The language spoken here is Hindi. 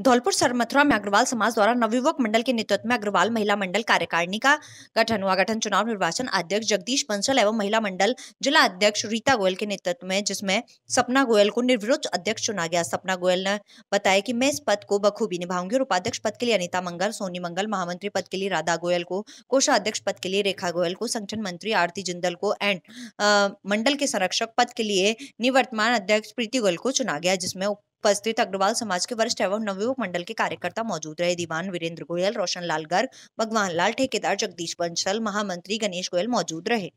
धौलपुर सर मथुरा में अग्रवाल समाज द्वारा नवयुवक मंडल के नेतृत्व में अग्रवाल महिला मंडल कार्यकारिणी का गठन हुआ। गठन, चुनाव निर्वाचन अध्यक्ष जगदीश बंसल एवं महिला मंडल जिला अध्यक्ष रीता गोयल के नेतृत्व में, जिसमें सपना गोयल को निर्विरोध अध्यक्ष चुना गया। सपना गोयल ने बताया कि मैं इस पद को बखूबी निभाऊँगी और उपाध्यक्ष पद के लिए अनिता मंगल, सोनी मंगल, महामंत्री पद के लिए राधा गोयल को, कोषाध्यक्ष पद के लिए रेखा गोयल को, संगठन मंत्री आरती जिंदल को एंड मंडल के संरक्षक पद के लिए निवर्तमान अध्यक्ष प्रीति गोयल को चुना गया, जिसमें उपस्थित अग्रवाल समाज के वरिष्ठ एवं नवयुवक मंडल के कार्यकर्ता मौजूद रहे। दीवान वीरेंद्र गोयल, रोशन लाल गर्ग भगवान लाल, ठेकेदार जगदीश बंसल, महामंत्री गणेश गोयल मौजूद रहे।